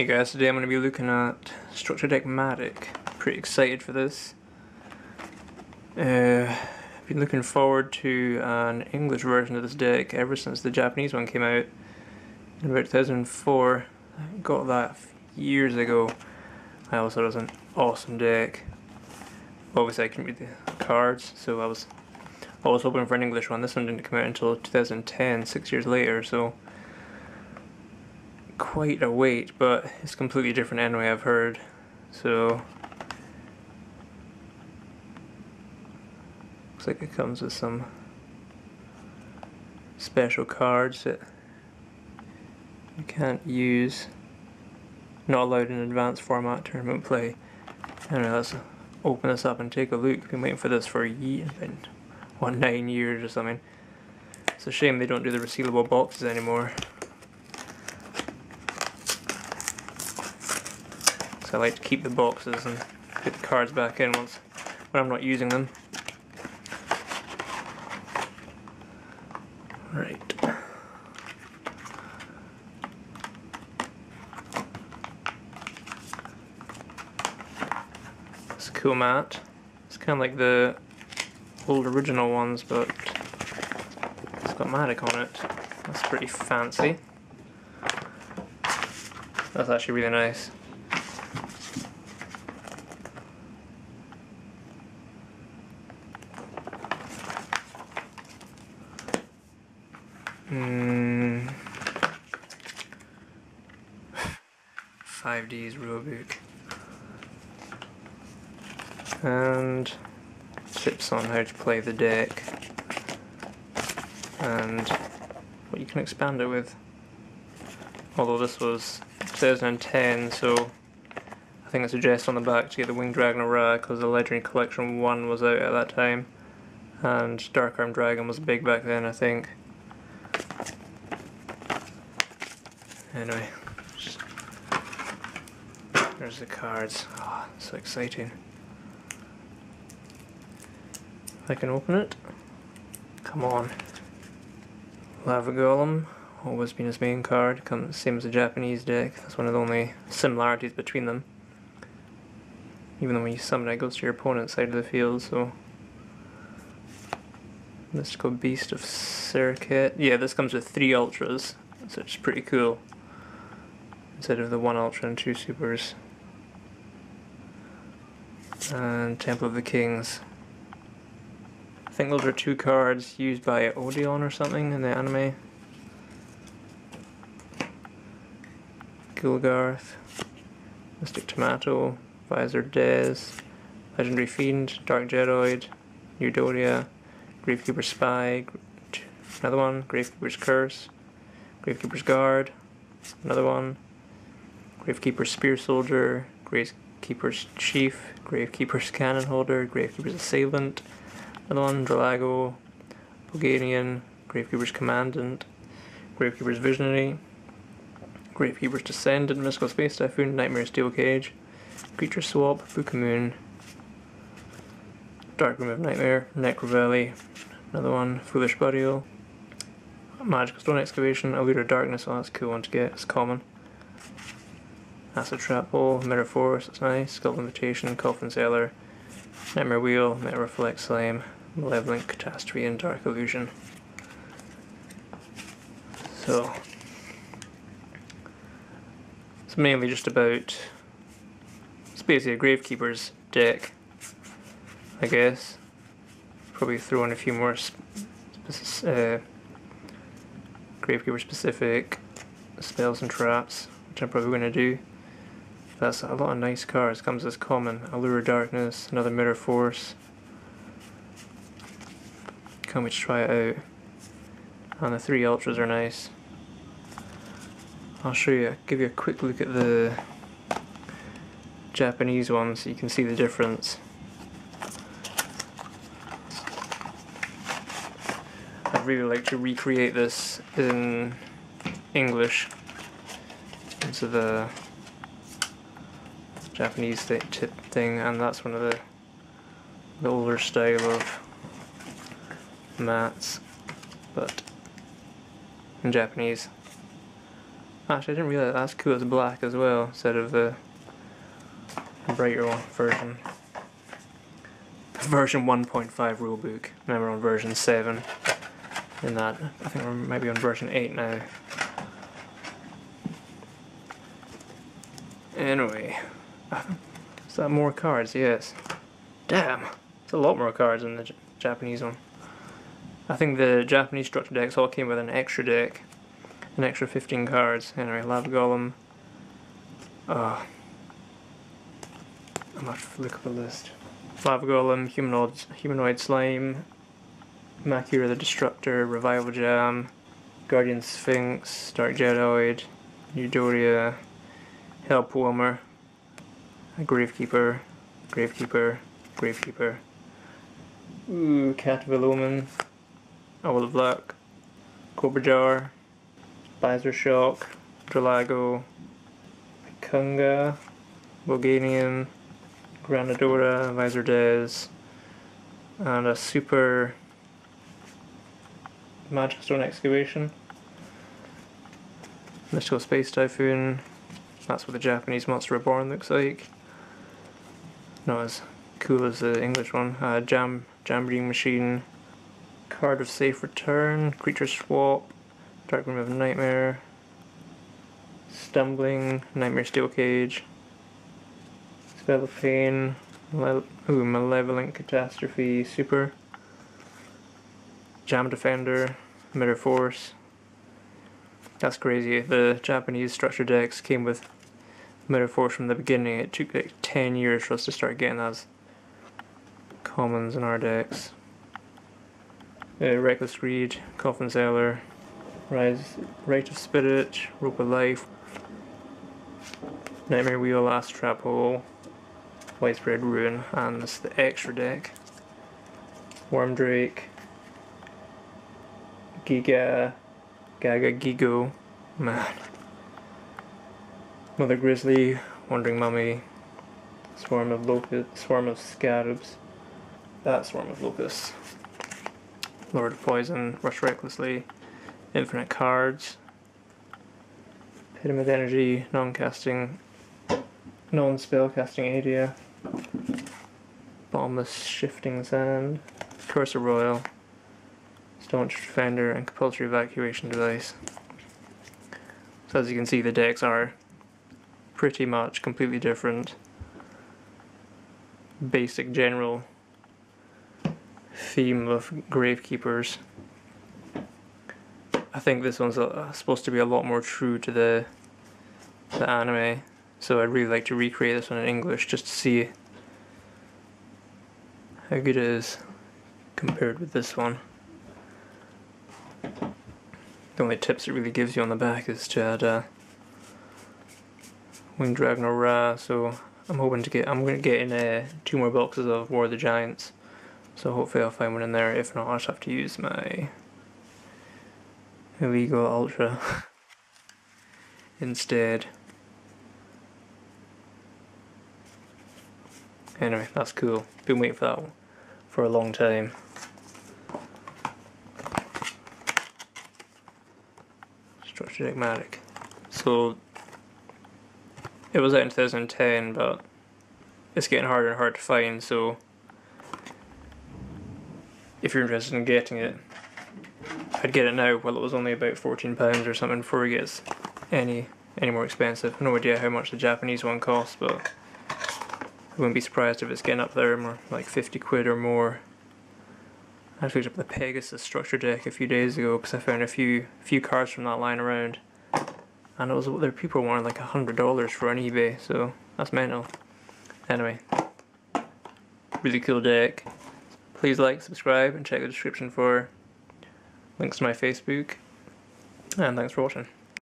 Hey guys, today I'm going to be looking at Structure Deck Marik. Pretty excited for this. Uh, I've been looking forward to an English version of this deck ever since the Japanese one came out in about 2004. I got that years ago. I also was an awesome deck. Obviously I couldn't read the cards, so I was always hoping for an English one. This one didn't come out until 2010, six years later, so quite a weight, but it's completely different anyway, I've heard. So, looks like it comes with some special cards that you can't use. Not allowed in advanced format tournament play. Anyway, let's open this up and take a look. Been waiting for this for been, what, nine years or something. It's a shame they don't do the resealable boxes anymore. I like to keep the boxes and put the cards back in once when I'm not using them. Right. It's a cool mat. It's kind of like the old original ones, but it's got Marik on it. That's pretty fancy. That's actually really nice. 5D's rulebook. And tips on how to play the deck. And what you can expand it with. Although this was 2010, so I think it suggests on the back to get the Winged Dragon Ra because the Legendary Collection 1 was out at that time. And Dark Arm Dragon was big back then, I think. Anyway, there's the cards. Oh, so exciting. I can open it. Come on. Lava Golem, always been his main card, same as the Japanese deck. That's one of the only similarities between them. Even though when you summon it, it goes to your opponent's side of the field, so Mystical Beast of Serket. Yeah, this comes with three ultras, so it's pretty cool instead of the one Ultra and two Supers. And Temple of the Kings. I think those are two cards used by Odion or something in the anime. Gilgarth, Mystic Tomato, Viser Des, Legendary Fiend, Dark Jeroid, Newdoria, Gravekeeper Spy, another one, Gravekeeper's Curse, Gravekeeper's Guard, another one, Gravekeeper's Spear Soldier, Gravekeeper's Chief, Gravekeeper's Cannon Holder, Gravekeeper's Assailant, another one, Drillago, Bowganian, Gravekeeper's Commandant, Gravekeeper's Visionary, Gravekeeper's Descendant, Mystical Space Typhoon, Nightmare Steel Cage, Creature Swap, Book of Moon, Dark Room of Nightmare, Necro Valley, another one, Foolish Burial, Magical Stone Excavation, Allure of Darkness, oh that's a cool one to get, it's common. Acid Trap Hole, Mirror Force, that's nice. Skull Invitation, Coffin Seller, Nightmare Wheel, Metal Reflect Slime, Malevolent Catastrophe, and Dark Illusion. So, it's mainly just about. It's basically a Gravekeeper's deck, I guess. Probably throw in a few more uh, Gravekeeper specific spells and traps, which I'm probably going to do. That's a lot of nice cards. Comes as common. Allure Darkness, another Mirror Force. Can't wait try it out. And the three ultras are nice. I'll show you, give you a quick look at the Japanese ones so you can see the difference. I'd really like to recreate this in English into the Japanese tip thing, and that's one of the, the older style of mats, but in Japanese. Actually, I didn't realize that's cool It's black as well instead of the brighter version. Version 1.5 rulebook. We're on version 7. In that, I think we might be on version 8 now. Anyway, is that more cards? Yes. Damn, it's a lot more cards than the J Japanese one. I think the Japanese structure decks all came with an extra deck, an extra 15 cards. Anyway, Lava Golem. Oh. I'm not look up the list. Lava Golem, Humanoid, Humanoid Slime, Makyura the Destructor, Revival Jam, Guardian Sphinx, Dark Jeroid, Newdoria, Helpoemer, A gravekeeper, Gravekeeper, Gravekeeper. Ooh, Cat of Omen, Owl of Luck, Cobra Jar, Visor Shock, Drillago, Kunga, Bowganian, Granadora, Viser Des, and a super Magic Stone Excavation. Mystical Space Typhoon, that's what the Japanese Monster Reborn looks like. Not as cool as the English one. Uh, jam, jam breeding machine, card of safe return, creature swap, dark room of nightmare, stumbling, nightmare steel cage, spell of pain, Male ooh, malevolent catastrophe, super, jam defender, mirror force. That's crazy. The Japanese structure decks came with metaphors from the beginning. It took like 10 years for us to start getting those commons in our decks. Uh, Reckless Greed, Coffin Seller, Rise, Rite of Spirit, Rope of Life, Nightmare Wheel, Last Trap Hole, Widespread Ruin, and this is the extra deck. Worm Drake, Giga, Gaga Gigo, man. Mother Grizzly, Wandering Mummy, Swarm of Locusts, Swarm of Scarabs, that Swarm of Locusts, Lord of Poison, Rush Recklessly, Infinite Cards, Pyramid Energy, Non-Casting, Non-Spell-Casting Area, Boundless Shifting Sand, Curse of Royal, Staunch Defender, and Compulsory Evacuation Device. So as you can see the decks are pretty much completely different basic general theme of gravekeepers. I think this one's uh, supposed to be a lot more true to the the anime, so I'd really like to recreate this one in English just to see how good it is compared with this one. The only tips it really gives you on the back is to add uh, Dragon of Ra, so I'm hoping to get, I'm going to get in uh, two more boxes of War of the Giants, so hopefully I'll find one in there, if not I'll just have to use my illegal Ultra instead. Anyway, that's cool. Been waiting for that for a long time. Structure Deck Marik. So it was out in 2010, but it's getting harder and harder to find, so if you're interested in getting it, I'd get it now while it was only about £14 or something before it gets any any more expensive. No idea how much the Japanese one costs, but I wouldn't be surprised if it's getting up there more like 50 quid or more. I picked up the Pegasus structure deck a few days ago because I found a few few cards from that line around and it was there people wanted like a hundred dollars for on eBay, so that's mental. Anyway, really cool deck. Please like, subscribe, and check the description for links to my Facebook. And thanks for watching.